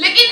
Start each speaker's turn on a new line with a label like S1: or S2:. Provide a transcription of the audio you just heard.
S1: लेकिन